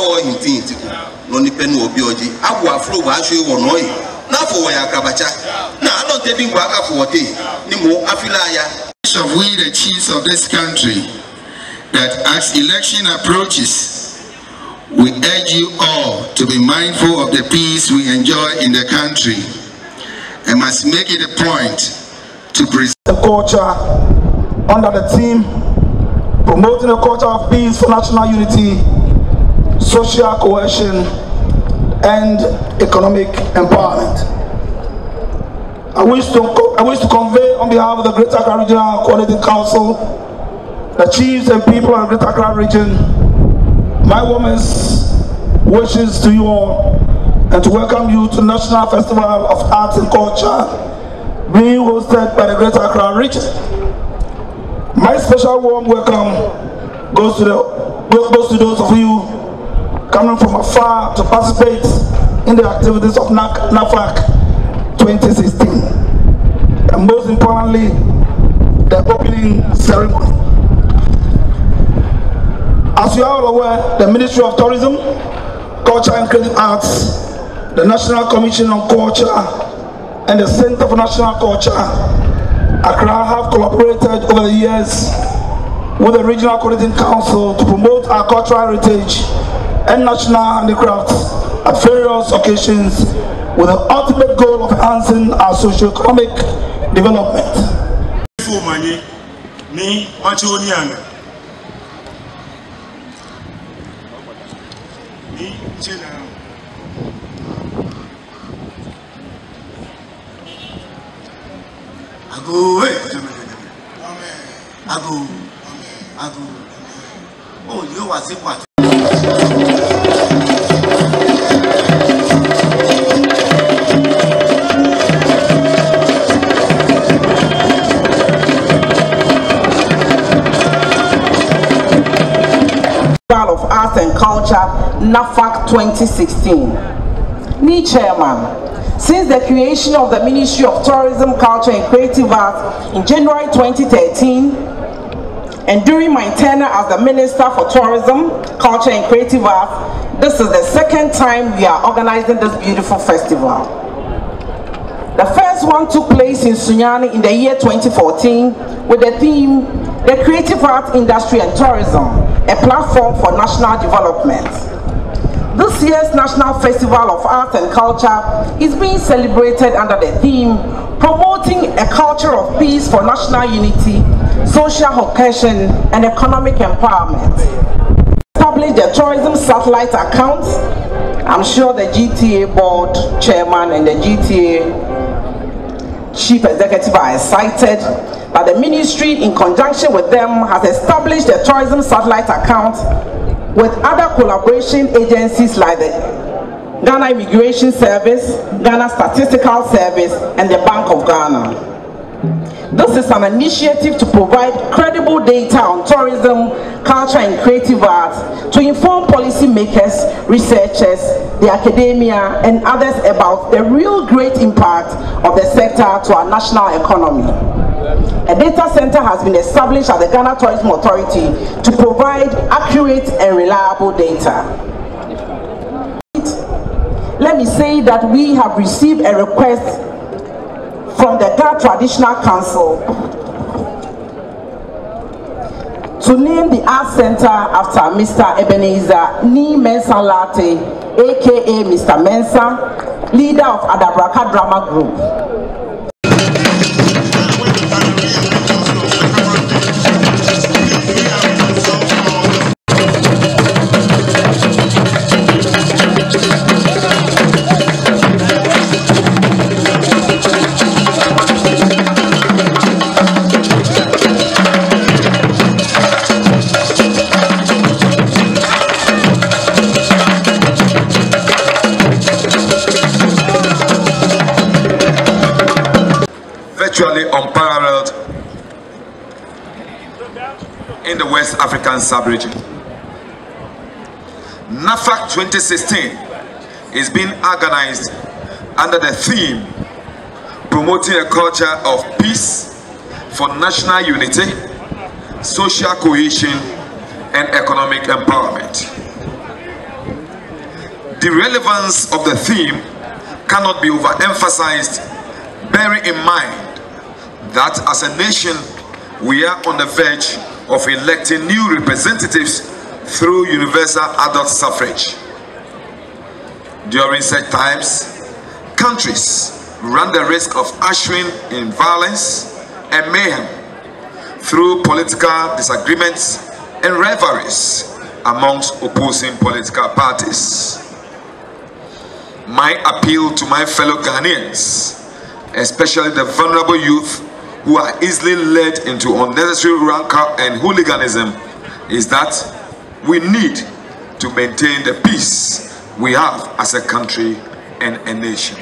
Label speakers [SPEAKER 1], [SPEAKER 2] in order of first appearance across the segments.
[SPEAKER 1] wɔ hintin ti ko na onipa no obi ɔgye abo afro wɔ ahwɛ wɔ n'ɔyɛ n'afɔ wɔ yɛ akrabacha na anɔnte bi nkɔ akafo wɔ te ne mo afila ya.
[SPEAKER 2] of we the chiefs of this country that as election approaches, we urge you all to be mindful of the peace we enjoy in the country and must make it a point to preserve
[SPEAKER 3] the culture under the theme promoting a culture of peace for national unity, social cohesion, and economic empowerment. I wish to I wish to convey on behalf of the Greater Accra Regional Coordinating Council, the chiefs and people of the Greater Accra region, my warmest wishes to you all and to welcome you to National Festival of Arts and Culture being hosted by the Greater Accra region. My special warm welcome goes to the goes to those of you coming from afar to participate in the activities of NAFAC 2016 and most importantly the opening ceremony. As you are all aware, the Ministry of Tourism, Culture and Creative Arts, the National Commission on Culture and the Center for National Culture, Accra have collaborated over the years with the Regional Coordinating Council to promote our cultural heritage and national handicrafts at various occasions with the ultimate goal of enhancing our socio-economic development.
[SPEAKER 4] Ago, Ago, Ago. Oh, you are
[SPEAKER 5] Festival of Arts and Culture, NAFAC 2016. Ni Chairman, since the creation of the Ministry of Tourism, Culture and Creative Arts in January 2013, and during my tenure as the Minister for Tourism, Culture and Creative Arts, this is the second time we are organizing this beautiful festival. The first one took place in Sunyani in the year 2014 with the theme, The Creative Arts Industry and Tourism, a platform for national development. This year's National Festival of Arts and Culture is being celebrated under the theme, Promoting a Culture of Peace for National Unity, Social Cohesion and Economic Empowerment. Established the tourism satellite account. I'm sure the GTA board chairman and the GTA chief executive are excited the ministry in conjunction with them has established a tourism satellite account with other collaboration agencies like the Ghana Immigration Service, Ghana Statistical Service and the Bank of Ghana. This is an initiative to provide credible data on tourism, culture and creative arts to inform policymakers, researchers, the academia and others about the real great impact of the sector to our national economy. A data center has been established at the Ghana Tourism Authority to provide accurate and reliable data. Let me say that we have received a request from the Ghana Traditional Council to name the art center after Mr. Ebenezer Nii Mensah Latte, aka Mr. Mensah, leader of Adabraka Drama Group.
[SPEAKER 6] African sub-region. NAFAC 2016 is being organized under the theme promoting a culture of peace for national unity, social cohesion, and economic empowerment. The relevance of the theme cannot be overemphasized, bearing in mind that as a nation, we are on the verge of electing new representatives through universal adult suffrage. During such times, countries run the risk of ushering in violence and mayhem through political disagreements and rivalries amongst opposing political parties. My appeal to my fellow Ghanaians, especially the vulnerable youth who are easily led into unnecessary rancor and hooliganism, is that we need to maintain the peace we have as a country and a nation.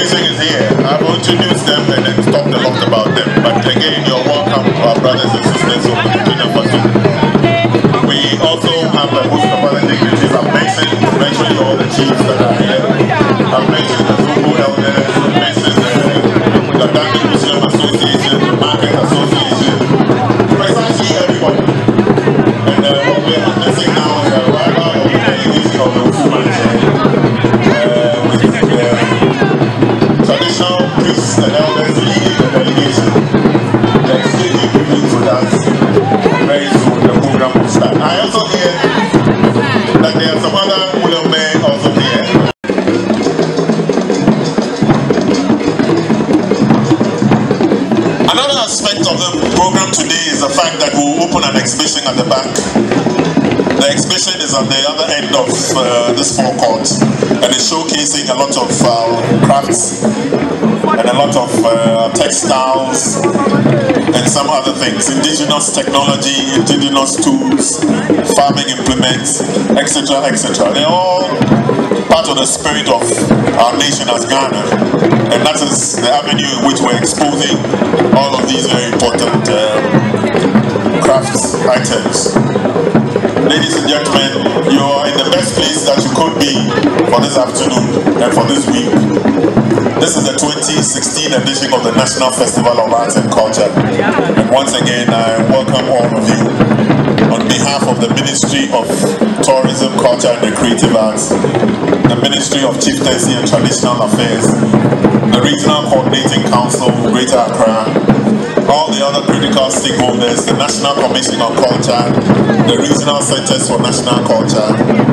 [SPEAKER 7] Music is here. I will introduce them and then talk a lot about them. But again, you're welcome, our brothers and sisters is the fact that we'll open an exhibition at the back The exhibition is at the other end of uh, this forecourt and is showcasing a lot of uh, crafts and a lot of uh, textiles and some other things, indigenous technology, indigenous tools, farming implements, etc., etc. They're all part of the spirit of our nation as Ghana, and that is the avenue in which we're exposing all of these very important uh, crafts items. Ladies and gentlemen, you are in the best place that you could be for this afternoon and for this week. This is the 2016 edition of the National Festival of Arts and Culture. And once again, I welcome all of you on behalf of the Ministry of Tourism, Culture and Creative Arts, the Ministry of Chieftaincy and Traditional Affairs, the Regional Coordinating Council, of Greater Accra, all the other critical stakeholders, the National Commission on Culture, the Regional Centers for National Culture,